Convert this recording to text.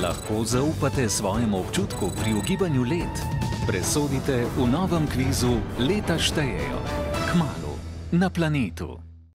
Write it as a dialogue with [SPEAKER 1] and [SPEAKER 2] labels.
[SPEAKER 1] Lahko zaupate svojemu občutku pri ugibanju let? Presodite v novem kvizu Leta štejejo. Kmalu na planetu.